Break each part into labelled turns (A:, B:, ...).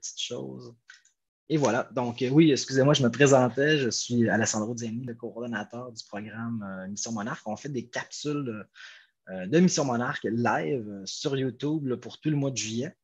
A: petite chose. Et voilà. Donc, euh, oui, excusez-moi, je me présentais. Je suis Alessandro Diani, le coordonnateur du programme euh, Mission Monarque. On fait des capsules euh, de Mission Monarque live sur YouTube pour tout le mois de juillet.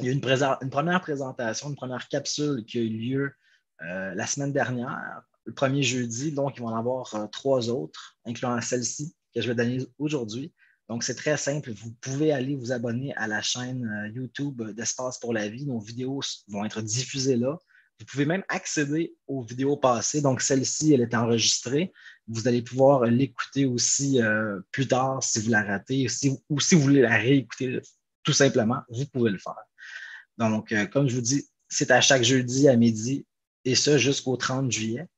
A: Il y a une, une, première présentation, une première capsule qui a eu lieu la semaine dernière, le premier jeudi. Donc, ils vont en avoir trois autres, incluant celle-ci que je vais donner aujourd'hui. Donc, c'est très simple. Vous pouvez aller vous abonner à la chaîne euh, YouTube d'Espace pour la vie. Nos vidéos vont être diffusées là. Vous pouvez même accéder aux vidéos passées. Donc, celle-ci, elle est enregistrée. Vous allez pouvoir l'écouter aussi euh, plus tard si vous la ratez ou si vous voulez la réécouter tout simplement, vous pouvez le faire. Donc, euh, comme je vous dis, c'est à chaque jeudi à midi et ça jusqu'au 30 juillet.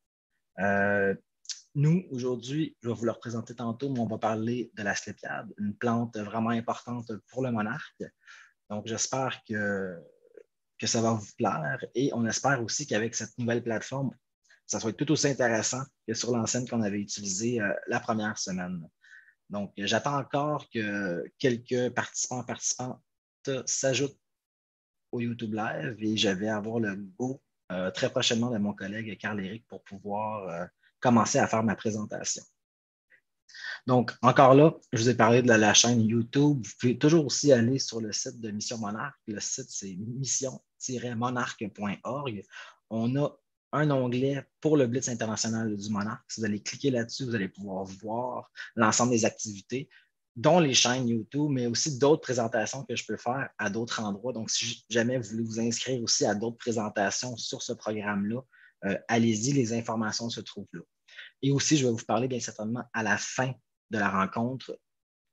A: Nous, aujourd'hui, je vais vous le présenter tantôt, mais on va parler de la slépiade, une plante vraiment importante pour le monarque. Donc, j'espère que, que ça va vous plaire et on espère aussi qu'avec cette nouvelle plateforme, ça soit tout aussi intéressant que sur l'enseigne qu'on avait utilisée euh, la première semaine. Donc, j'attends encore que quelques participants participantes s'ajoutent au YouTube Live et je vais avoir le go euh, très prochainement de mon collègue Carl-Éric pour pouvoir euh, commencer à faire ma présentation. Donc, encore là, je vous ai parlé de la, chaîne YouTube. Vous pouvez toujours aussi aller sur le site de Mission Monarque. Le site, c'est mission-monarque.org. On a un onglet pour le Blitz international du Monarque. Si vous allez cliquer là-dessus, vous allez pouvoir voir l'ensemble des activités, dont les chaînes YouTube, mais aussi d'autres présentations que je peux faire à d'autres endroits. Donc, si jamais vous voulez vous inscrire aussi à d'autres présentations sur ce programme-là, euh, allez-y, les informations se trouvent là. Et aussi, je vais vous parler bien certainement à la fin de la rencontre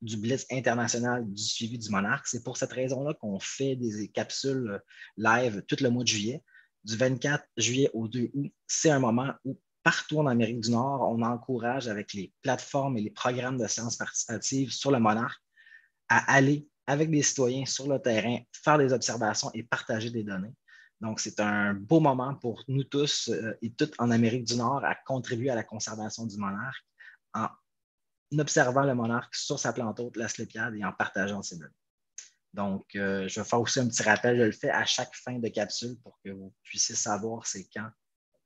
A: du Blitz international du suivi du monarque. C'est pour cette raison-là qu'on fait des capsules live tout le mois de juillet. Du 24 juillet au 2 août, c'est un moment où partout en Amérique du Nord, on encourage avec les plateformes et les programmes de sciences participatives sur le monarque à aller avec des citoyens sur le terrain, faire des observations et partager des données. Donc, c'est un beau moment pour nous tous euh, et toutes en Amérique du Nord à contribuer à la conservation du monarque en observant le monarque sur sa plante haute, la slépiade, et en partageant ses données. Donc, euh, je vais faire aussi un petit rappel, je le fais à chaque fin de capsule pour que vous puissiez savoir c'est quand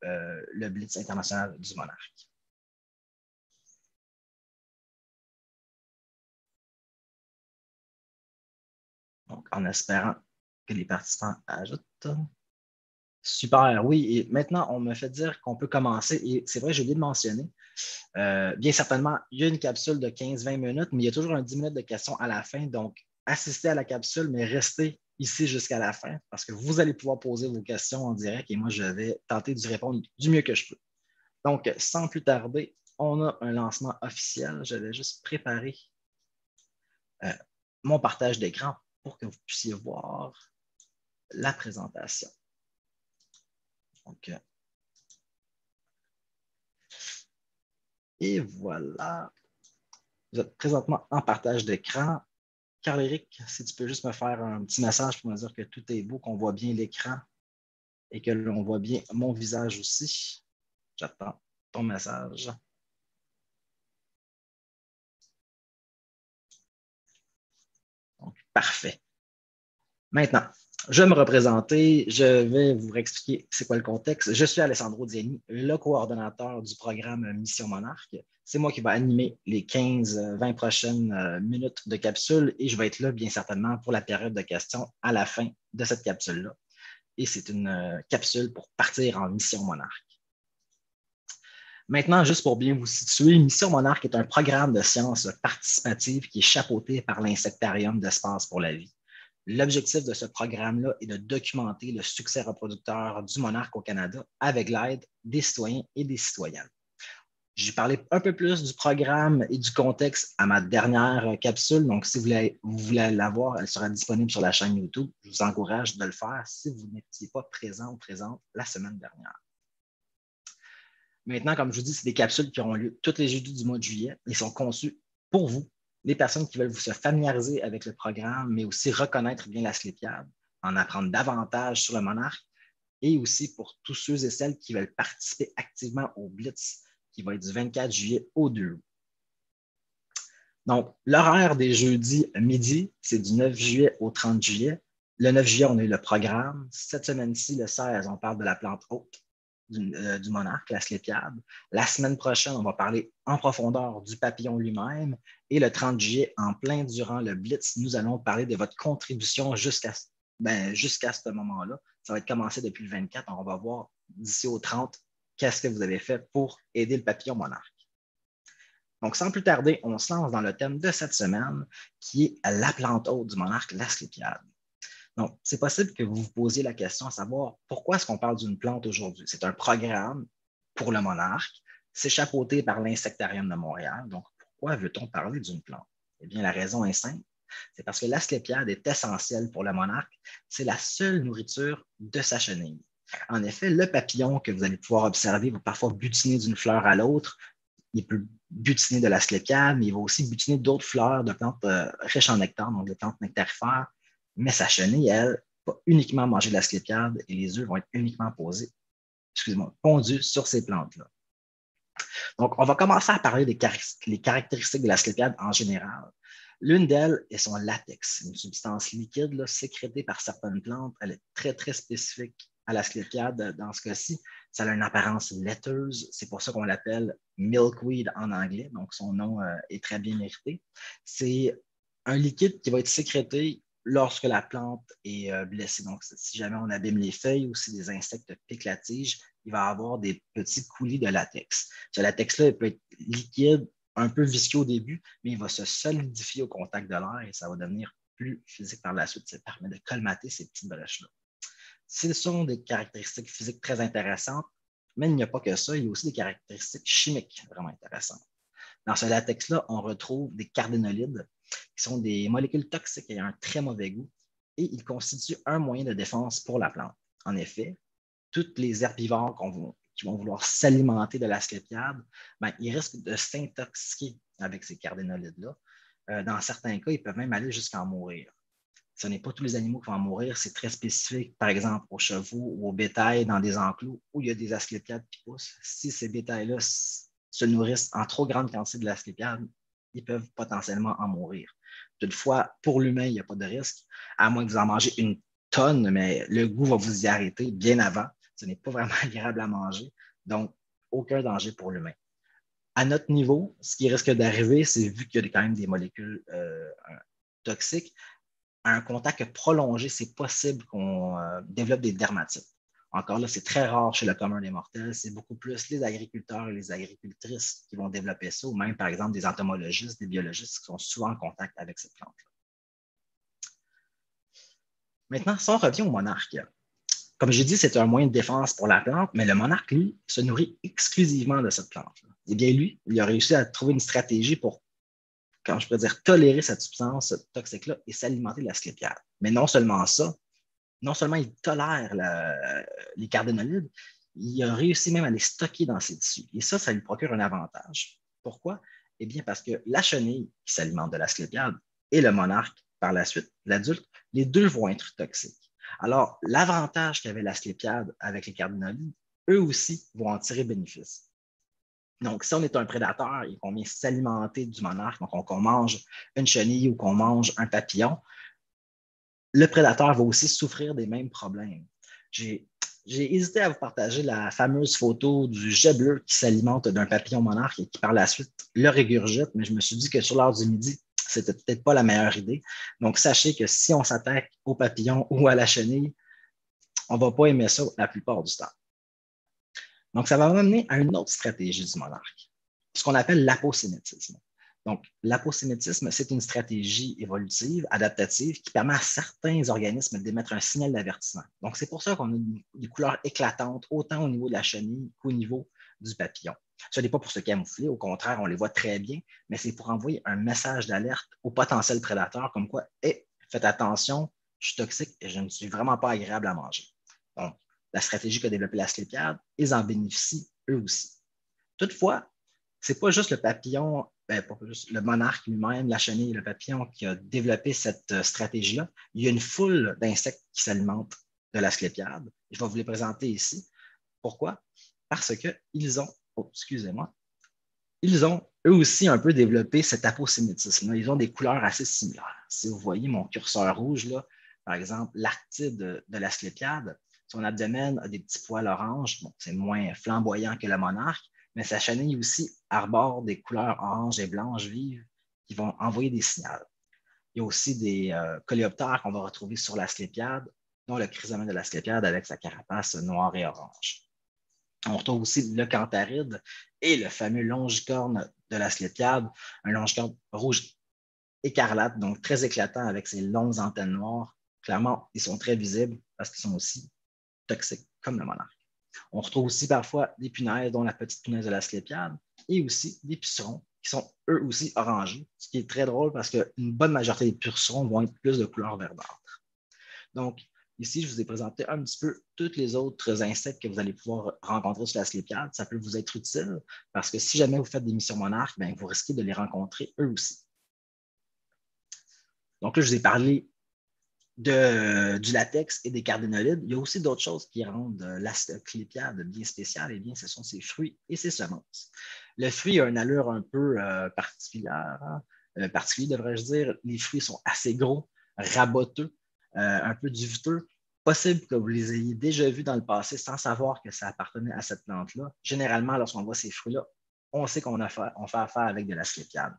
A: euh, le Blitz international du monarque. Donc, en espérant que les participants ajoutent. Super, oui. Et maintenant, on me fait dire qu'on peut commencer. Et c'est vrai, j'ai oublié de mentionner. Euh, bien certainement, il y a une capsule de 15-20 minutes, mais il y a toujours un 10 minutes de questions à la fin. Donc, assistez à la capsule, mais restez ici jusqu'à la fin parce que vous allez pouvoir poser vos questions en direct et moi, je vais tenter d'y répondre du mieux que je peux. Donc, sans plus tarder, on a un lancement officiel. Je vais juste préparer euh, mon partage d'écran pour que vous puissiez voir la présentation. Et voilà. Vous êtes présentement en partage d'écran. Carl-Éric, si tu peux juste me faire un petit message pour me dire que tout est beau, qu'on voit bien l'écran et que l'on voit bien mon visage aussi. J'attends ton message. Donc, parfait. Maintenant, je vais me représenter, je vais vous expliquer c'est quoi le contexte. Je suis Alessandro Diani, le coordonnateur du programme Mission Monarque. C'est moi qui vais animer les 15-20 prochaines euh, minutes de capsule et je vais être là bien certainement pour la période de questions à la fin de cette capsule-là. Et c'est une euh, capsule pour partir en Mission Monarque. Maintenant, juste pour bien vous situer, Mission Monarque est un programme de sciences participatives qui est chapeauté par l'Insectarium d'espace pour la vie. L'objectif de ce programme-là est de documenter le succès reproducteur du monarque au Canada avec l'aide des citoyens et des citoyennes. J'ai parlé un peu plus du programme et du contexte à ma dernière capsule. Donc, si vous voulez, la voir, elle sera disponible sur la chaîne YouTube. Je vous encourage de le faire si vous n'étiez pas présent ou présente la semaine dernière. Maintenant, comme je vous dis, c'est des capsules qui auront lieu tous les jeudis du mois de juillet. Ils sont conçus pour vous les personnes qui veulent vous se familiariser avec le programme, mais aussi reconnaître bien la slépiade, en apprendre davantage sur le monarque, et aussi pour tous ceux et celles qui veulent participer activement au Blitz, qui va être du 24 juillet au 2 août. Donc, l'horaire des jeudis midi, c'est du 9 juillet au 30 juillet. Le 9 juillet, on a eu le programme. Cette semaine-ci, le 16, on parle de la plante haute du, euh, du monarque, la slépiade. La semaine prochaine, on va parler en profondeur du papillon lui-même. Et le 30 juillet, en plein durant le Blitz, nous allons parler de votre contribution jusqu'à ben, ce moment-là. Ça va être commencé depuis le 24. On va voir d'ici au 30 qu'est-ce que vous avez fait pour aider le papillon monarque. Donc, sans plus tarder, on se lance dans le thème de cette semaine qui est la plante haute du monarque, l'asclépiade. Donc, c'est possible que vous vous posiez la question à savoir pourquoi est-ce qu'on parle d'une plante aujourd'hui? C'est un programme pour le monarque, c'est chapeauté par l'Insectarium de Montréal. Donc, pourquoi veut-on parler d'une plante? Eh bien, la raison est simple. C'est parce que l'asclépiade est essentielle pour le monarque. C'est la seule nourriture de sa chenille. En effet, le papillon que vous allez pouvoir observer va parfois butiner d'une fleur à l'autre. Il peut butiner de l'asclépiade, mais il va aussi butiner d'autres fleurs de plantes euh, riches en nectar, donc des plantes nectarifères mais sa chenille, elle, va uniquement manger de la sclépiade et les œufs vont être uniquement posés, excusez-moi, pondus sur ces plantes-là. Donc, on va commencer à parler des caractéristiques de la sclépiade en général. L'une d'elles est son latex, une substance liquide sécrétée par certaines plantes. Elle est très, très spécifique à la sclépiade dans ce cas-ci. Ça a une apparence laiteuse. C'est pour ça qu'on l'appelle milkweed en anglais. Donc, son nom euh, est très bien mérité. C'est un liquide qui va être sécrété lorsque la plante est euh, blessée. Donc, si jamais on abîme les feuilles ou si des insectes piquent la tige, il va y avoir des petits coulis de latex. Ce latex-là peut être liquide, un peu visqueux au début, mais il va se solidifier au contact de l'air et ça va devenir plus physique par la suite. Ça permet de colmater ces petites brèches-là. Ce sont des caractéristiques physiques très intéressantes, mais il n'y a pas que ça, il y a aussi des caractéristiques chimiques vraiment intéressantes. Dans ce latex-là, on retrouve des cardinolides, qui sont des molécules toxiques et un très mauvais goût, et ils constituent un moyen de défense pour la plante. En effet, tous les herbivores qui vont vouloir s'alimenter de la ben, ils risquent de s'intoxiquer avec ces cardinolides-là. Euh, dans certains cas, ils peuvent même aller jusqu'à en mourir. Ce n'est pas tous les animaux qui vont en mourir, c'est très spécifique, par exemple, aux chevaux ou au bétail dans des enclos où il y a des asclépiades qui poussent. Si ces bétails-là se nourrissent en trop grande quantité de l'asclépiade, ils peuvent potentiellement en mourir. Toutefois, pour l'humain, il n'y a pas de risque, à moins que vous en mangez une tonne, mais le goût va vous y arrêter bien avant. Ce n'est pas vraiment agréable à manger, donc aucun danger pour l'humain. À notre niveau, ce qui risque d'arriver, c'est vu qu'il y a quand même des molécules euh, toxiques, un contact prolongé, c'est possible qu'on euh, développe des dermatites. Encore là, c'est très rare chez le commun des mortels. C'est beaucoup plus les agriculteurs et les agricultrices qui vont développer ça, ou même, par exemple, des entomologistes, des biologistes qui sont souvent en contact avec cette plante-là. Maintenant, si on revient au monarque, comme j'ai dit, c'est un moyen de défense pour la plante, mais le monarque, lui, se nourrit exclusivement de cette plante. -là. Eh bien, lui, il a réussi à trouver une stratégie pour, quand je peux dire, tolérer cette substance toxique-là et s'alimenter de la sclépiade. Mais non seulement ça, non seulement il tolère les cardinolides, il a réussi même à les stocker dans ses tissus. Et ça, ça lui procure un avantage. Pourquoi? Eh bien, parce que la chenille qui s'alimente de la sclépiade et le monarque, par la suite, l'adulte, les deux vont être toxiques. Alors, l'avantage qu'avait la sclépiade avec les cardinolides, eux aussi vont en tirer bénéfice. Donc, si on est un prédateur et qu'on vient s'alimenter du monarque, donc qu'on mange une chenille ou qu'on mange un papillon, le prédateur va aussi souffrir des mêmes problèmes. J'ai hésité à vous partager la fameuse photo du jet bleu qui s'alimente d'un papillon monarque et qui par la suite le régurgite, mais je me suis dit que sur l'heure du midi, c'était peut-être pas la meilleure idée. Donc, sachez que si on s'attaque au papillon ou à la chenille, on ne va pas aimer ça la plupart du temps. Donc, ça va m'amener à une autre stratégie du monarque, ce qu'on appelle l'aposémétisme. Donc, l'aposémétisme, c'est une stratégie évolutive, adaptative, qui permet à certains organismes d'émettre un signal d'avertissement. Donc, c'est pour ça qu'on a des couleurs éclatantes, autant au niveau de la chenille qu'au niveau du papillon. Ce n'est pas pour se camoufler, au contraire, on les voit très bien, mais c'est pour envoyer un message d'alerte au potentiel prédateur, comme quoi, hé, faites attention, je suis toxique et je ne suis vraiment pas agréable à manger. Donc, la stratégie qu'a développée la Slépiade, ils en bénéficient eux aussi. Toutefois, ce n'est pas juste le papillon ben, le monarque lui-même, la chenille et le papillon qui a développé cette euh, stratégie-là. Il y a une foule d'insectes qui s'alimentent de la sclépiade. Je vais vous les présenter ici. Pourquoi? Parce qu'ils ont, oh, excusez-moi, ils ont eux aussi un peu développé cet aposémétisme. Ils ont des couleurs assez similaires. Si vous voyez mon curseur rouge, là, par exemple, l'arctide de, de l'asclépiade, son abdomen a des petits poils orange. Bon, c'est moins flamboyant que le monarque, mais sa chenille aussi arbore des couleurs orange et blanches vives qui vont envoyer des signaux. Il y a aussi des euh, coléoptères qu'on va retrouver sur l'asclépiade, dont le chrysomène de l'asclépiade avec sa carapace noire et orange. On retrouve aussi le cantharide et le fameux longicorne de l'asclépiade, un longicorne rouge écarlate, donc très éclatant avec ses longues antennes noires. Clairement, ils sont très visibles parce qu'ils sont aussi toxiques comme le monarque. On retrouve aussi parfois des punaises, dont la petite punaise de l'asclépiade, et aussi des pucerons qui sont eux aussi orangés, ce qui est très drôle parce qu'une bonne majorité des pucerons vont être plus de couleur verdâtre. Donc, ici, je vous ai présenté un petit peu tous les autres insectes que vous allez pouvoir rencontrer sur la Ça peut vous être utile parce que si jamais vous faites des missions monarques, ben, vous risquez de les rencontrer eux aussi. Donc là, je vous ai parlé du latex et des cardinolides. Il y a aussi d'autres choses qui rendent l'asclépiade bien spéciale. Et eh bien, ce sont ses fruits et ses semences. Le fruit a une allure un peu euh, particulière, hein. euh, particulier, devrais-je dire. Les fruits sont assez gros, raboteux, euh, un peu duveteux. Possible que vous les ayez déjà vus dans le passé sans savoir que ça appartenait à cette plante-là. Généralement, lorsqu'on voit ces fruits-là, on sait qu'on fait affaire avec de l'asclépiade.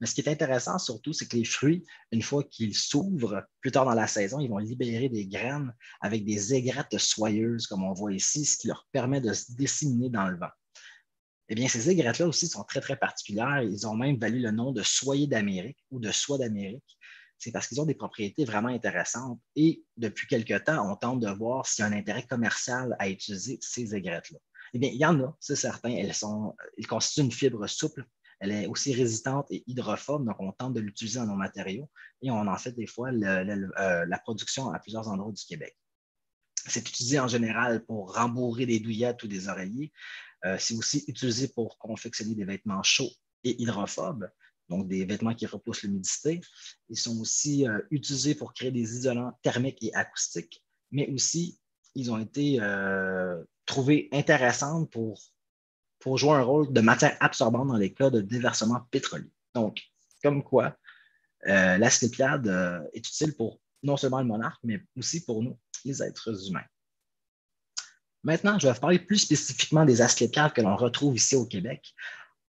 A: Mais ce qui est intéressant surtout, c'est que les fruits, une fois qu'ils s'ouvrent plus tard dans la saison, ils vont libérer des graines avec des aigrettes soyeuses, comme on voit ici, ce qui leur permet de se disséminer dans le vent. Eh bien, ces aigrettes-là aussi sont très, très particulières. Ils ont même valu le nom de soyer d'Amérique ou de soie d'Amérique. C'est parce qu'ils ont des propriétés vraiment intéressantes. Et depuis quelque temps, on tente de voir s'il y a un intérêt commercial à utiliser ces aigrettes-là. Eh bien, il y en a, c'est certain. Elles, sont, elles constituent une fibre souple. Elle est aussi résistante et hydrophobe, donc on tente de l'utiliser dans nos matériaux et on en fait des fois euh, la production à plusieurs endroits du Québec. C'est utilisé en général pour rembourrer des douillettes ou des oreillers, euh, c'est aussi utilisé pour confectionner des vêtements chauds et hydrophobes, donc des vêtements qui repoussent l'humidité. Ils sont aussi euh, utilisés pour créer des isolants thermiques et acoustiques, mais aussi ils ont été trouvés intéressants pour, pour jouer un rôle de matière absorbante dans les cas de déversement pétrolier. Donc, comme quoi, euh, est utile pour non seulement le monarque, mais aussi pour nous, les êtres humains. Maintenant, je vais vous parler plus spécifiquement des asclépiades que l'on retrouve ici au Québec.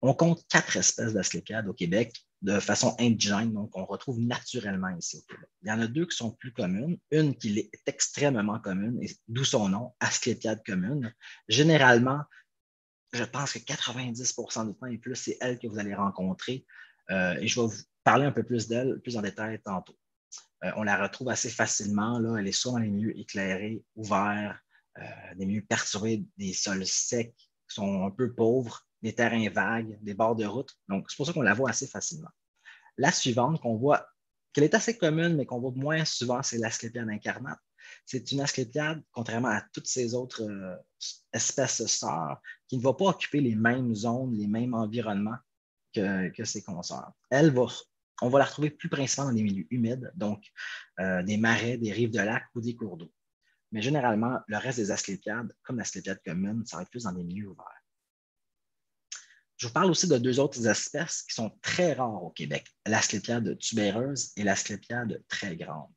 A: On compte quatre espèces d'asclépiades au Québec de façon indigène, donc on retrouve naturellement ici au Québec. Il y en a deux qui sont plus communes. Une qui est extrêmement commune, d'où son nom, asclépiade commune. Généralement, je pense que 90% du temps et plus, c'est elle que vous allez rencontrer. Euh, et je vais vous parler un peu plus d'elle, plus en détail tantôt. Euh, on la retrouve assez facilement. Là. Elle est soit dans les milieux éclairés, ouverts, euh, des milieux perturbés, des sols secs qui sont un peu pauvres, des terrains vagues, des bords de route. Donc, c'est pour ça qu'on la voit assez facilement. La suivante qu'on voit, qu'elle est assez commune, mais qu'on voit moins souvent, c'est l'asclépiade incarnate. C'est une asclépiade, contrairement à toutes ces autres espèces sœurs, qui ne va pas occuper les mêmes zones, les mêmes environnements que, ses consorts. Elle on va la retrouver plus principalement dans les milieux humides, donc euh, des marais, des rives de lacs ou des cours d'eau. Mais généralement, le reste des asclépiades, comme l'asclépiade commune, ça va être plus dans des milieux ouverts. Je vous parle aussi de deux autres espèces qui sont très rares au Québec, l'asclépiade tubéreuse et l'asclépiade très grande.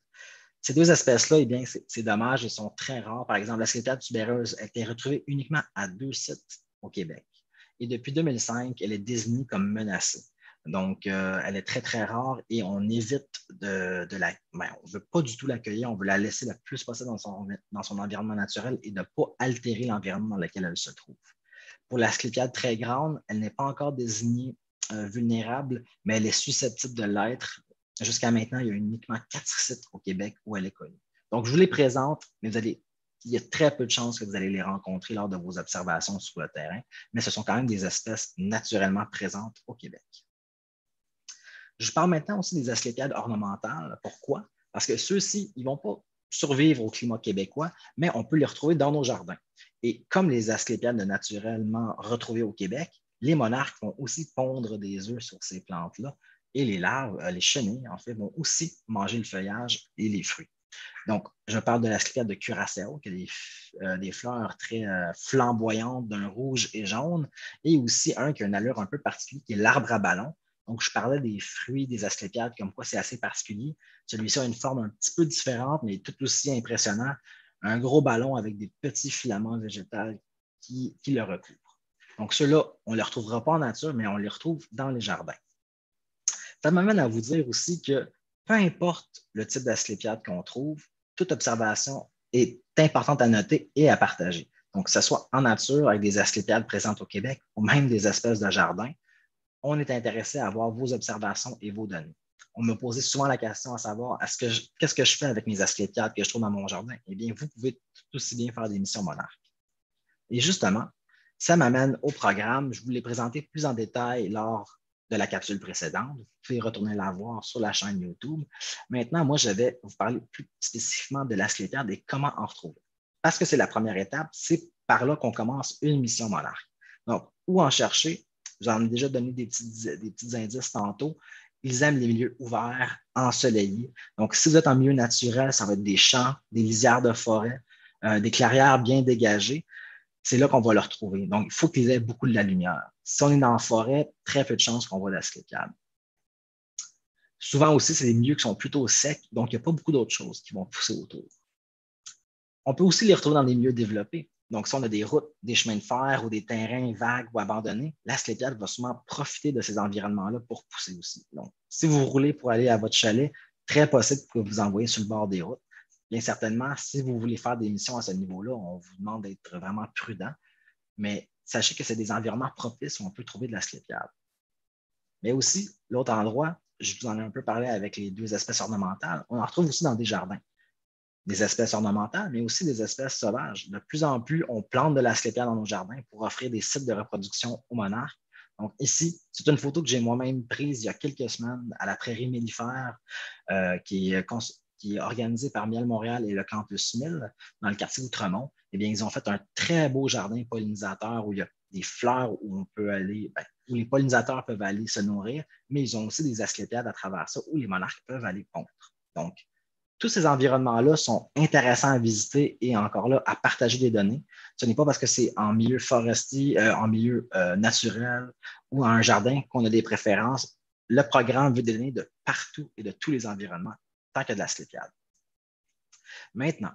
A: Ces deux espèces-là, eh bien, c'est dommage, elles sont très rares. Par exemple, l'asclépiade tubéreuse a été retrouvée uniquement à deux sites au Québec. Et depuis 2005, elle est désignée comme menacée. Donc, euh, elle est très, très rare et on évite de, la. Ben, on ne veut pas du tout l'accueillir, on veut la laisser le plus possible dans son, environnement naturel et ne pas altérer l'environnement dans lequel elle se trouve. Pour la sclépiade très grande, elle n'est pas encore désignée euh, vulnérable, mais elle est susceptible de l'être. Jusqu'à maintenant, il y a uniquement quatre sites au Québec où elle est connue. Donc, je vous les présente, mais vous allez il y a très peu de chances que vous allez les rencontrer lors de vos observations sur le terrain, mais ce sont quand même des espèces naturellement présentes au Québec. Je parle maintenant aussi des asclépiades ornementales. Pourquoi? Parce que ceux-ci, ils ne vont pas survivre au climat québécois, mais on peut les retrouver dans nos jardins. Et comme les asclépiades naturellement retrouvées au Québec, les monarques vont aussi pondre des œufs sur ces plantes-là et les larves, euh, les chenilles, en fait, vont aussi manger le feuillage et les fruits. Donc, je parle de l'asclépiade de Curaçao, qui a des, euh, fleurs très euh, flamboyantes d'un rouge et jaune, et aussi un qui a une allure un peu particulière, qui est l'arbre à ballon, Donc, je parlais des fruits des asclépiades, comme quoi c'est assez particulier. Celui-ci a une forme un petit peu différente, mais tout aussi impressionnant. Un gros ballon avec des petits filaments végétaux qui, qui le recouvrent. Donc, ceux-là, on ne les retrouvera pas en nature, mais on les retrouve dans les jardins. Ça m'amène à vous dire aussi que peu importe le type d'asclépiade qu'on trouve, toute observation est importante à noter et à partager. Donc, que ce soit en nature avec des asclépiades présentes au Québec ou même des espèces de jardin, on est intéressé à avoir vos observations et vos données. On me posait souvent la question à savoir qu'est-ce que je fais avec mes asclépiades que je trouve dans mon jardin? Eh bien, vous pouvez tout aussi bien faire des missions monarques. Et justement, ça m'amène au programme. Je vous l'ai présenté plus en détail lors de la capsule précédente. Vous pouvez retourner la voir sur la chaîne YouTube. Maintenant, moi, je vais vous parler plus spécifiquement de l'asclépiade et comment en retrouver. Parce que c'est la première étape, c'est par là qu'on commence une mission monarque. Donc, où en chercher? J'en ai déjà donné des petits, indices tantôt. Ils aiment les milieux ouverts, ensoleillés. Donc, si vous êtes en milieu naturel, ça va être des champs, des lisières de forêt, euh, des clairières bien dégagées. C'est là qu'on va le retrouver. Donc, il faut qu'ils aient beaucoup de la lumière. Si on est dans la forêt, très peu de chances qu'on voit l'asclépiade. Souvent aussi, c'est des milieux qui sont plutôt secs, donc il n'y a pas beaucoup d'autres choses qui vont pousser autour. On peut aussi les retrouver dans des milieux développés. Donc, si on a des routes, des chemins de fer ou des terrains vagues ou abandonnés, l'asclépiade va souvent profiter de ces environnements-là pour pousser aussi. Donc, si vous roulez pour aller à votre chalet, très possible que vous envoyez sur le bord des routes. Bien certainement, si vous voulez faire des missions à ce niveau-là, on vous demande d'être vraiment prudent. Mais sachez que c'est des environnements propices où on peut trouver de l'asclépiade. Mais aussi, l'autre endroit, je vous en ai un peu parlé avec les deux espèces ornementales, on en retrouve aussi dans des jardins des espèces ornementales, mais aussi des espèces sauvages. De plus en plus, on plante de l'asclépiade dans nos jardins pour offrir des sites de reproduction aux monarques. Donc, ici, c'est une photo que j'ai moi-même prise il y a quelques semaines à la prairie mellifère, euh, qui, est, organisée par Miel Montréal et le campus 1000 dans le quartier Outremont. Eh bien, ils ont fait un très beau jardin pollinisateur où il y a des fleurs où on peut aller, ben, où les pollinisateurs peuvent aller se nourrir, mais ils ont aussi des asclépiades à travers ça où les monarques peuvent aller pondre. Donc, tous ces environnements-là sont intéressants à visiter et encore là, à partager des données. Ce n'est pas parce que c'est en milieu forestier, euh, en milieu euh, naturel ou en un jardin qu'on a des préférences. Le programme veut des données de partout et de tous les environnements, tant qu'il y a de la slépiade. Maintenant,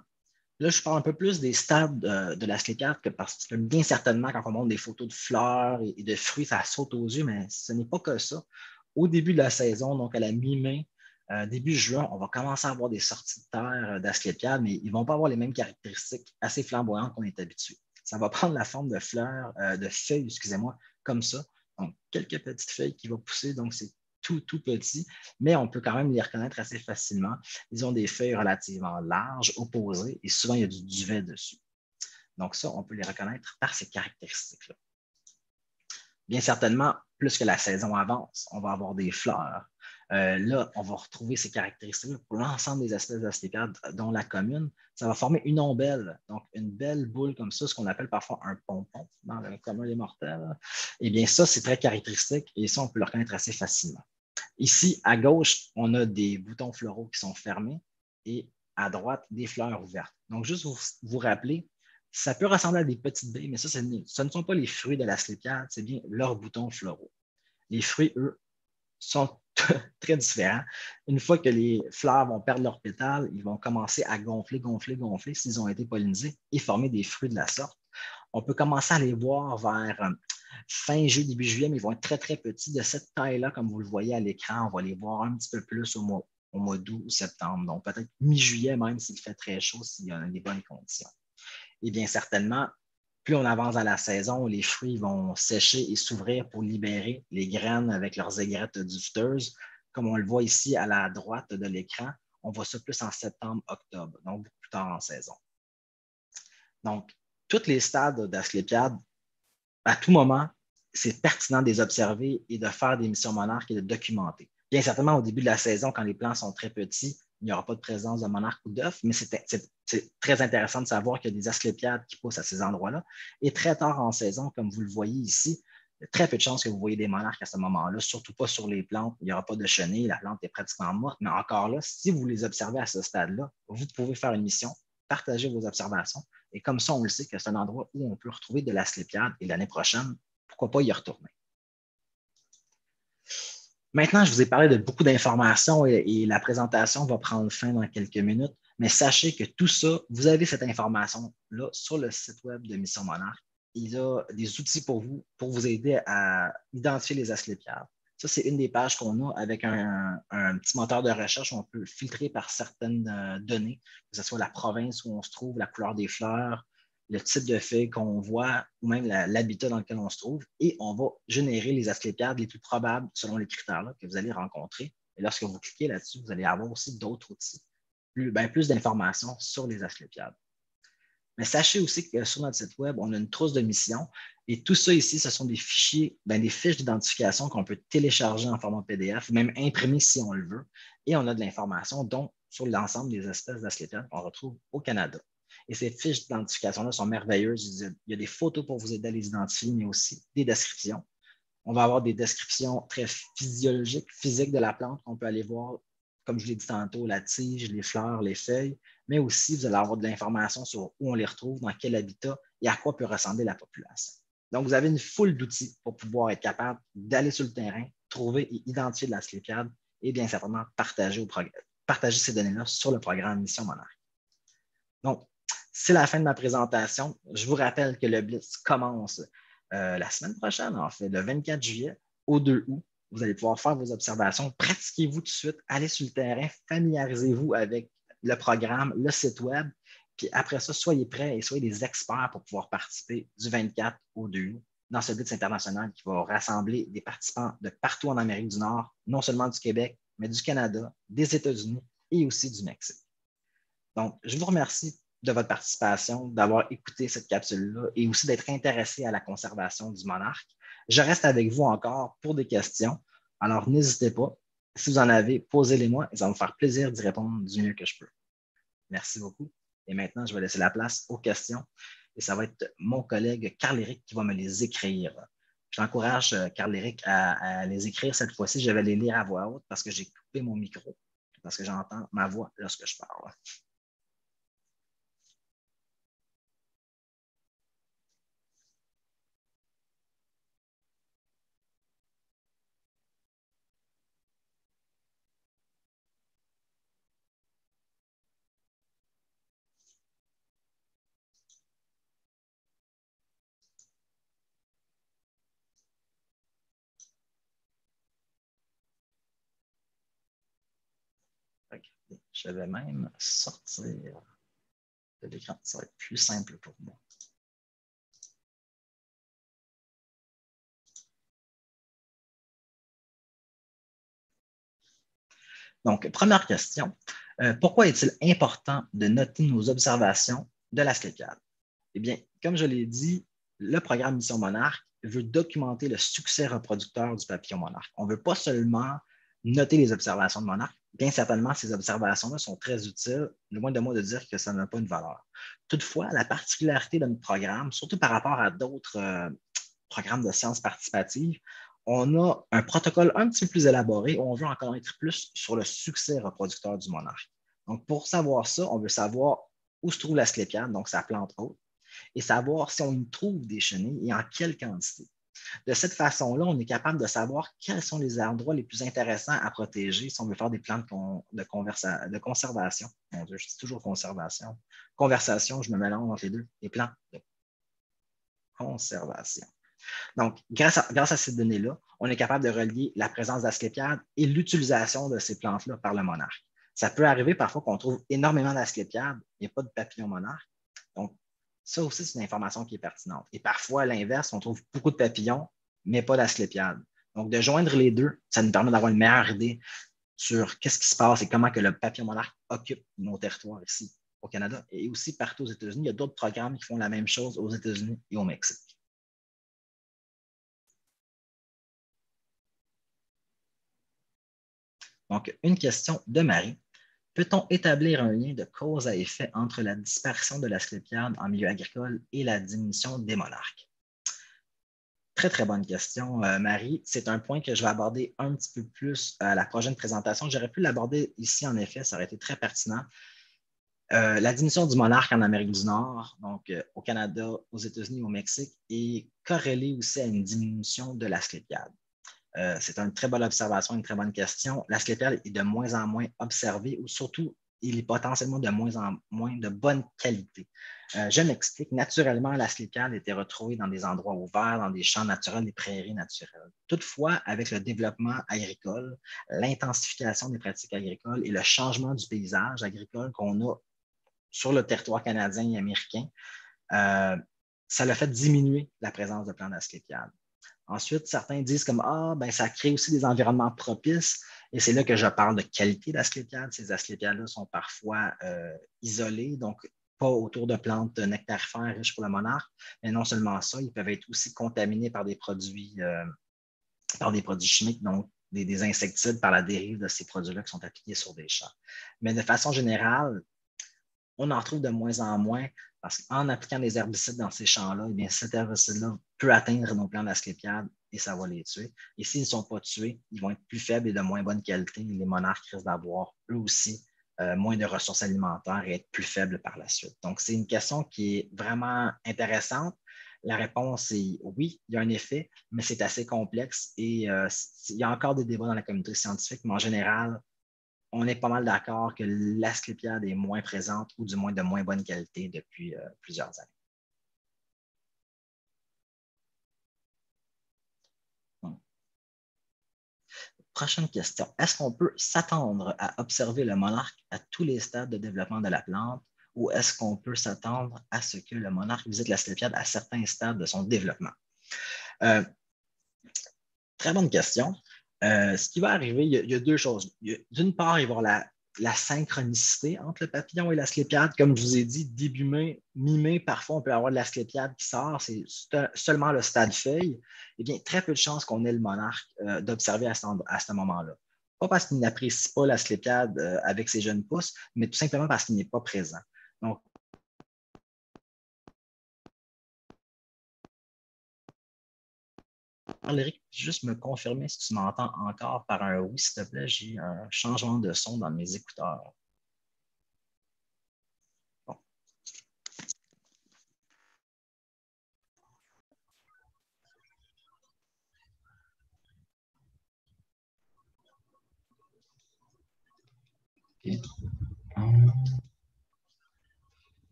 A: là, je parle un peu plus des stades de la slépiade parce que bien certainement, quand on montre des photos de fleurs et de fruits, ça saute aux yeux, mais ce n'est pas que ça. Au début de la saison, donc à la mi-mai, euh, début juin, on va commencer à avoir des sorties de terre euh, d'asclépiades, mais ils ne vont pas avoir les mêmes caractéristiques assez flamboyantes qu'on est habitué. Ça va prendre la forme de fleurs, euh, de feuilles, excusez-moi, comme ça. Donc, quelques petites feuilles qui vont pousser, donc c'est tout, tout petit, mais on peut quand même les reconnaître assez facilement. Ils ont des feuilles relativement larges, opposées, et souvent il y a du duvet dessus. Donc, ça, on peut les reconnaître par ces caractéristiques-là. Bien certainement, plus que la saison avance, on va avoir des fleurs, euh, là, on va retrouver ces caractéristiques pour l'ensemble des espèces d'astépiades, dont la commune. Ça va former une ombelle, donc une belle boule comme ça, ce qu'on appelle parfois un pompon dans le commun des mortels. Eh bien, ça, c'est très caractéristique et ça, on peut le reconnaître assez facilement. Ici, à gauche, on a des boutons floraux qui sont fermés et à droite, des fleurs ouvertes. Donc, juste vous, vous rappeler, ça peut ressembler à des petites baies, mais ça, ce ne sont pas les fruits de la slépiade, c'est bien leurs boutons floraux. Les fruits, eux, sont très différents. Une fois que les fleurs vont perdre leurs pétales, ils vont commencer à gonfler, gonfler, gonfler s'ils ont été pollinisés et former des fruits de la sorte. On peut commencer à les voir vers fin juillet, début juillet, mais ils vont être très, très petits, de cette taille-là, comme vous le voyez à l'écran. On va les voir un petit peu plus au mois, au mois d'août ou septembre. Donc, peut-être mi-juillet, même s'il fait très chaud, s'il y a des bonnes conditions. Et bien certainement, plus on avance dans la saison, les fruits vont sécher et s'ouvrir pour libérer les graines avec leurs aigrettes dufteuses. Comme on le voit ici à la droite de l'écran, on voit ça plus en septembre, octobre, donc plus tard en saison. Donc, tous les stades d'Asclépiade, à tout moment, c'est pertinent de les observer et de faire des missions monarques et de documenter. Bien certainement, au début de la saison, quand les plants sont très petits, il n'y aura pas de présence de monarque ou d'œuf, mais c'est très intéressant de savoir qu'il y a des asclépiades qui poussent à ces endroits-là. Et très tard en saison, comme vous le voyez ici, il y a très peu de chances que vous voyez des monarques à ce moment-là, surtout pas sur les plantes. Il n'y aura pas de chenilles, la plante est pratiquement morte. Mais encore là, si vous les observez à ce stade-là, vous pouvez faire une mission, partager vos observations. Et comme ça, on le sait que c'est un endroit où on peut retrouver de l'asclépiade et l'année prochaine, pourquoi pas y retourner. Maintenant, je vous ai parlé de beaucoup d'informations et, la présentation va prendre fin dans quelques minutes, mais sachez que tout ça, vous avez cette information-là sur le site web de Mission Monarque. Il y a des outils pour vous, pour vous aider à identifier les asclépiades. Ça, c'est une des pages qu'on a avec un, petit moteur de recherche où on peut filtrer par certaines euh, données, que ce soit la province où on se trouve, la couleur des fleurs, le type de feuilles qu'on voit ou même l'habitat dans lequel on se trouve. Et on va générer les asclépiades les plus probables selon les critères là, que vous allez rencontrer. Et lorsque vous cliquez là-dessus, vous allez avoir aussi d'autres outils, plus, ben, plus d'informations sur les asclépiades. Mais sachez aussi que sur notre site Web, on a une trousse de mission et tout ça ici, ce sont des fichiers, ben, des fiches d'identification qu'on peut télécharger en format PDF, même imprimer si on le veut. Et on a de l'information donc sur l'ensemble des espèces d'asclépiades qu'on retrouve au Canada. Et ces fiches d'identification-là sont merveilleuses. Il y a des photos pour vous aider à les identifier, mais aussi des descriptions. On va avoir des descriptions très physiologiques, physiques de la plante qu'on peut aller voir, comme je l'ai dit tantôt, la tige, les fleurs, les feuilles, mais aussi vous allez avoir de l'information sur où on les retrouve, dans quel habitat et à quoi peut ressembler la population. Donc, vous avez une foule d'outils pour pouvoir être capable d'aller sur le terrain, trouver et identifier de la slépiade et bien certainement partager, ces données-là sur le programme Mission Monarque. Donc, c'est la fin de ma présentation. Je vous rappelle que le Blitz commence euh, la semaine prochaine, en fait, le 24 juillet au 2 août. Vous allez pouvoir faire vos observations. Pratiquez-vous tout de suite. Allez sur le terrain. Familiarisez-vous avec le programme, le site web. Puis après ça, soyez prêts et soyez des experts pour pouvoir participer du 24 au 2 août dans ce Blitz international qui va rassembler des participants de partout en Amérique du Nord, non seulement du Québec, mais du Canada, des États-Unis et aussi du Mexique. Donc, je vous remercie de votre participation, d'avoir écouté cette capsule-là et aussi d'être intéressé à la conservation du monarque. Je reste avec vous encore pour des questions. Alors, n'hésitez pas. Si vous en avez, posez-les-moi et ça va me faire plaisir d'y répondre du mieux que je peux. Merci beaucoup. Et maintenant, je vais laisser la place aux questions et ça va être mon collègue Carl-Éric qui va me les écrire. J'encourage euh, Carl-Éric à, à, les écrire cette fois-ci. Je vais les lire à voix haute parce que j'ai coupé mon micro, parce que j'entends ma voix lorsque je parle. Je vais même sortir de l'écran. Ça va être plus simple pour moi. Donc, première question. Euh, pourquoi est-il important de noter nos observations de la slépiade? Eh bien, comme je l'ai dit, le programme Mission Monarque veut documenter le succès reproducteur du papillon monarque. On ne veut pas seulement noter les observations de monarque, bien certainement, ces observations-là sont très utiles, loin de moi de dire que ça n'a pas une valeur. Toutefois, la particularité de notre programme, surtout par rapport à d'autres euh, programmes de sciences participatives, on a un protocole un petit peu plus élaboré où on veut en connaître plus sur le succès reproducteur du monarque. Donc, pour savoir ça, on veut savoir où se trouve la sclépiade, donc sa plante haute, et savoir si on y trouve des chenilles et en quelle quantité. De cette façon-là, on est capable de savoir quels sont les endroits les plus intéressants à protéger si on veut faire des plans de, conservation. Mon Dieu, je dis toujours conservation. Conversation, je me mélange entre les deux. Les plans de conservation. Donc, grâce à, grâce à ces données-là, on est capable de relier la présence d'asclépiades et l'utilisation de ces plantes-là par le monarque. Ça peut arriver parfois qu'on trouve énormément d'asclépiades, a pas de papillon monarque. Ça aussi, c'est une information qui est pertinente. Et parfois, à l'inverse, on trouve beaucoup de papillons, mais pas d'asclépiades. Donc, de joindre les deux, ça nous permet d'avoir une meilleure idée sur qu'est-ce qui se passe et comment que le papillon monarque occupe nos territoires ici au Canada et aussi partout aux États-Unis. Il y a d'autres programmes qui font la même chose aux États-Unis et au Mexique. Donc, une question de Marie. Peut-on établir un lien de cause à effet entre la disparition de la en milieu agricole et la diminution des monarques? Très, très bonne question, euh, Marie. C'est un point que je vais aborder un petit peu plus à la prochaine présentation. J'aurais pu l'aborder ici, en effet, ça aurait été très pertinent. Euh, la diminution du monarque en Amérique du Nord, donc euh, au Canada, aux États-Unis, au Mexique, est corrélée aussi à une diminution de la sclépiade. Euh, c'est une très bonne observation, une très bonne question. L'asclépiade est de moins en moins observée ou surtout, il est potentiellement de moins en moins de bonne qualité. Euh, je m'explique. Naturellement, l'asclépiade était retrouvée dans des endroits ouverts, dans des champs naturels, des prairies naturelles. Toutefois, avec le développement agricole, l'intensification des pratiques agricoles et le changement du paysage agricole qu'on a sur le territoire canadien et américain, euh, ça l'a fait diminuer la présence de plantes d'asclépiade. Ensuite, certains disent comme Ah, ben, ça crée aussi des environnements propices. Et c'est là que je parle de qualité d'asclépiade. Ces asclépiades-là sont parfois euh, isolées, donc pas autour de plantes nectarifères riches pour le monarque. Mais non seulement ça, ils peuvent être aussi contaminés par des produits, euh, par des produits chimiques, donc des, des, insecticides par la dérive de ces produits-là qui sont appliqués sur des champs. Mais de façon générale, on en trouve de moins en moins parce qu'en appliquant des herbicides dans ces champs-là, eh cet herbicide-là peut atteindre nos plants d'asclépiade et ça va les tuer. Et s'ils ne sont pas tués, ils vont être plus faibles et de moins bonne qualité. Les monarques risquent d'avoir eux aussi euh, moins de ressources alimentaires et être plus faibles par la suite. Donc, c'est une question qui est vraiment intéressante. La réponse est oui, il y a un effet, mais c'est assez complexe et euh, il y a encore des débats dans la communauté scientifique, mais en général, on est pas mal d'accord que l'asclépiade est moins présente ou du moins de moins bonne qualité depuis euh, plusieurs années. Prochaine question. Est-ce qu'on peut s'attendre à observer le monarque à tous les stades de développement de la plante ou est-ce qu'on peut s'attendre à ce que le monarque visite l'asclépiade à certains stades de son développement? Euh, très bonne question. Euh, ce qui va arriver, il y a, deux choses. D'une part, il va y avoir la, synchronicité entre le papillon et l'asclépiade. Comme je vous ai dit, début mai, mi-mai, parfois, on peut avoir de l'asclépiade qui sort. C'est seulement le stade feuille. Eh bien, très peu de chances qu'on ait le monarque euh, d'observer à ce, moment-là. Pas parce qu'il n'apprécie pas l'asclépiade euh, avec ses jeunes pousses, mais tout simplement parce qu'il n'est pas présent. Eric, juste me confirmer si tu m'entends encore par un oui, s'il te plaît. J'ai un changement de son dans mes écouteurs.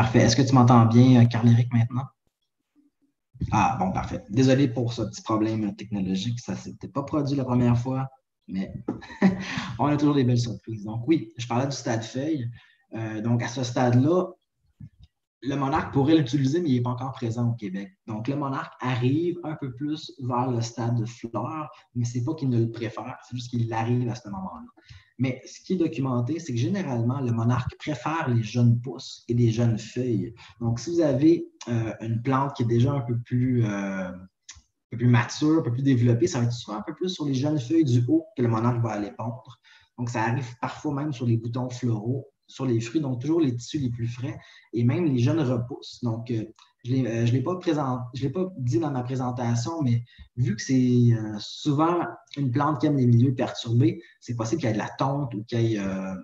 A: Parfait. Est-ce que tu m'entends bien, Carl-Éric, maintenant? Ah, bon, parfait. Désolé pour ce petit problème technologique. Ça ne s'était pas produit la première fois, mais on a toujours des belles surprises. Donc, oui, je parlais du stade feuille. Euh, donc, à ce stade-là, le monarque pourrait l'utiliser, mais il n'est pas encore présent au Québec. Donc, le monarque arrive un peu plus vers le stade de fleur, mais ce n'est pas qu'il ne le préfère, c'est juste qu'il arrive à ce moment-là. Mais ce qui est documenté, c'est que généralement, le monarque préfère les jeunes pousses et les jeunes feuilles. Donc, si vous avez euh, une plante qui est déjà un peu plus, euh, un peu plus mature, un peu plus développée, ça va être souvent un peu plus sur les jeunes feuilles du haut que le monarque va aller pondre. Donc, ça arrive parfois même sur les boutons floraux, sur les fruits, donc toujours les tissus les plus frais, et même les jeunes repoussent. Donc, euh, je ne euh, l'ai pas, dit dans ma présentation, mais vu que c'est euh, souvent une plante qui aime les milieux perturbés, c'est possible qu'il y ait de la tonte ou qu'il euh,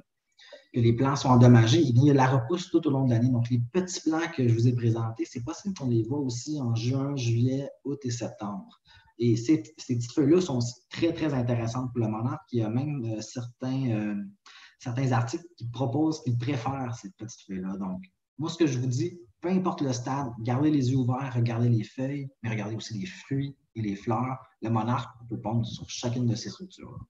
A: que les plants soient endommagés. Il y a la repousse tout au long de l'année. Donc, les petits plants que je vous ai présentés, c'est possible qu'on les voit aussi en juin, juillet, août et septembre. Et ces, petites feuilles-là sont très, très intéressantes pour le monarque. Il y a même certains, certains articles qui proposent qu'ils préfèrent ces petites feuilles-là. Donc, moi, ce que je vous dis, peu importe le stade, gardez les yeux ouverts, regardez les feuilles, mais regardez aussi les fruits et les fleurs. Le monarque peut pondre sur chacune de ces structures.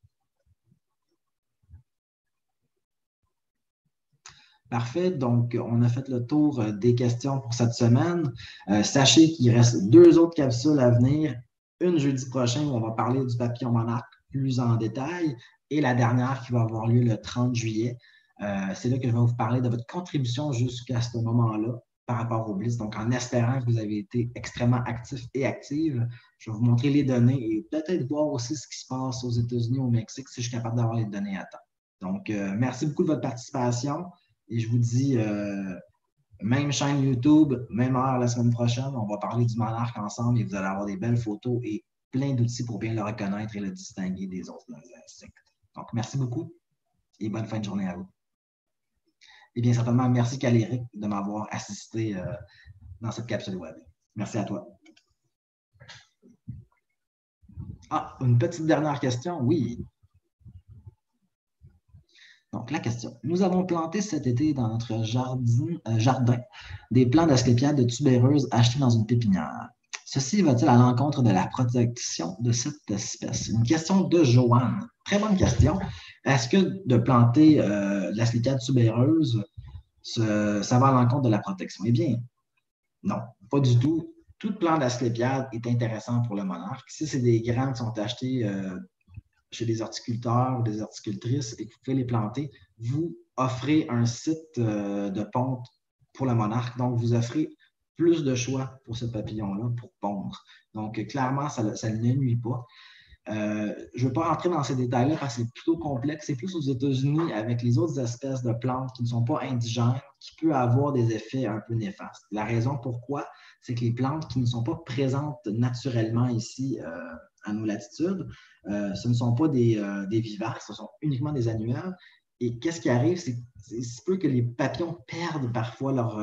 A: Parfait. Donc, on a fait le tour euh, des questions pour cette semaine. Euh, sachez qu'il reste deux autres capsules à venir. Une jeudi prochain, où on va parler du papillon monarque plus en détail, et la dernière qui va avoir lieu le 30 juillet. Euh, c'est là que je vais vous parler de votre contribution jusqu'à ce moment-là par rapport au Blitz. Donc, en espérant que vous avez été extrêmement actif et active, je vais vous montrer les données et peut-être voir aussi ce qui se passe aux États-Unis, au Mexique, si je suis capable d'avoir les données à temps. Donc, euh, merci beaucoup de votre participation et je vous dis, euh, même chaîne YouTube, même heure la semaine prochaine, on va parler du monarque ensemble et vous allez avoir des belles photos et plein d'outils pour bien le reconnaître et le distinguer des autres insectes. Donc, merci beaucoup et bonne fin de journée à vous. Et bien certainement, merci Caléric de m'avoir assisté euh, dans cette capsule web. Merci à toi. Ah, une petite dernière question. Oui. Donc, la question. Nous avons planté cet été dans notre jardin, euh, des plants d'asclépiades de tubéreuses achetés dans une pépinière. Ceci va-t-il à l'encontre de la protection de cette espèce? Une question de Joanne. Très bonne question. Est-ce que de planter euh, l'asclépiade tubéreuse, ça va à l'encontre de la protection? Eh bien, non, pas du tout. Tout plant d'asclépiade est intéressant pour le monarque. Si c'est des graines qui sont achetées euh, chez des horticulteurs ou des horticultrices et que vous pouvez les planter, vous offrez un site euh, de ponte pour le monarque. Donc, vous offrez plus de choix pour ce papillon-là pour pondre. Donc, clairement, ça, ne nuit pas. Euh, je ne veux pas rentrer dans ces détails-là parce que c'est plutôt complexe. C'est plus aux États-Unis avec les autres espèces de plantes qui ne sont pas indigènes qui peut avoir des effets un peu néfastes. La raison pourquoi, c'est que les plantes qui ne sont pas présentes naturellement ici euh, à nos latitudes, euh, ce ne sont pas des, des, vivaces, ce sont uniquement des annuels. Et qu'est-ce qui arrive, c'est peu que les papillons perdent parfois leur,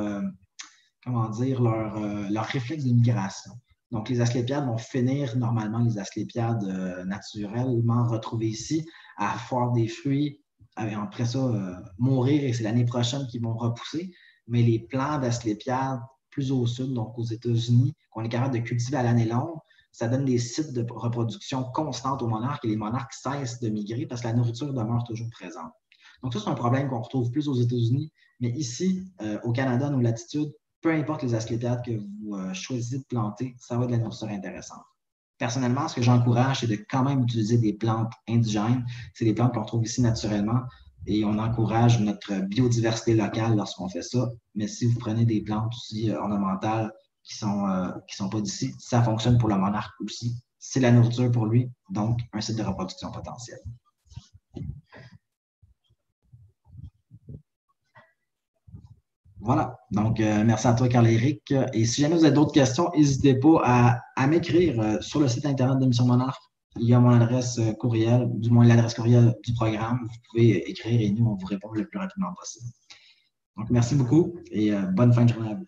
A: comment dire, leur, leur réflexe de migration. Donc, les asclépiades vont finir normalement, les asclépiades euh, naturellement retrouvées ici, à faire des fruits, après ça, euh, mourir et c'est l'année prochaine qu'ils vont repousser. Mais les plants d'asclépiades plus au sud, donc aux États-Unis, qu'on est capable de cultiver à l'année longue, ça donne des sites de reproduction constante aux monarques et les monarques cessent de migrer parce que la nourriture demeure toujours présente. Donc, ça, c'est un problème qu'on retrouve plus aux États-Unis, mais ici, euh, au Canada, nos latitudes, peu importe les asclépiades que vous euh, choisissez de planter, ça va être de la nourriture intéressante. Personnellement, ce que j'encourage, c'est de quand même utiliser des plantes indigènes. C'est des plantes qu'on trouve ici naturellement et on encourage notre biodiversité locale lorsqu'on fait ça. Mais si vous prenez des plantes aussi euh, ornementales qui ne sont, euh, sont pas d'ici, ça fonctionne pour le monarque aussi. C'est la nourriture pour lui, donc un site de reproduction potentiel. Voilà. Donc, euh, merci à toi, Carl-Éric. Et si jamais vous avez d'autres questions, n'hésitez pas à, m'écrire euh, sur le site Internet de Mission Monarque. Il y a mon adresse euh, courriel, du moins l'adresse courriel du programme. Vous pouvez écrire et nous, on vous répond le plus rapidement possible. Donc, merci beaucoup et bonne fin de journée à vous.